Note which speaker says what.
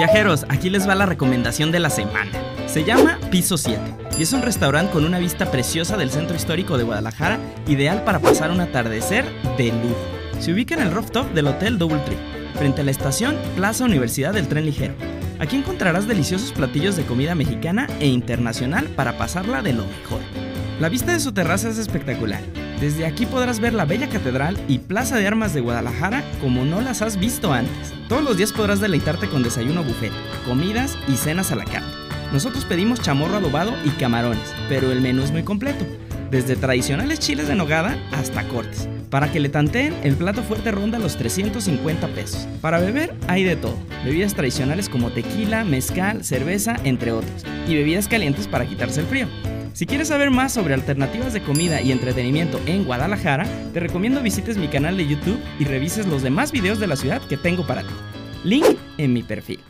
Speaker 1: Viajeros, aquí les va la recomendación de la semana. Se llama Piso 7 y es un restaurante con una vista preciosa del centro histórico de Guadalajara, ideal para pasar un atardecer de lujo. Se ubica en el rooftop del Hotel Double Tree, frente a la estación Plaza Universidad del Tren Ligero. Aquí encontrarás deliciosos platillos de comida mexicana e internacional para pasarla de lo mejor. La vista de su terraza es espectacular. Desde aquí podrás ver la bella catedral y plaza de armas de Guadalajara como no las has visto antes. Todos los días podrás deleitarte con desayuno buffet, comidas y cenas a la carta. Nosotros pedimos chamorro adobado y camarones, pero el menú es muy completo, desde tradicionales chiles de nogada hasta cortes. Para que le tanteen, el plato fuerte ronda los 350 pesos. Para beber hay de todo, bebidas tradicionales como tequila, mezcal, cerveza, entre otros, y bebidas calientes para quitarse el frío. Si quieres saber más sobre alternativas de comida y entretenimiento en Guadalajara, te recomiendo visites mi canal de YouTube y revises los demás videos de la ciudad que tengo para ti. Link en mi perfil.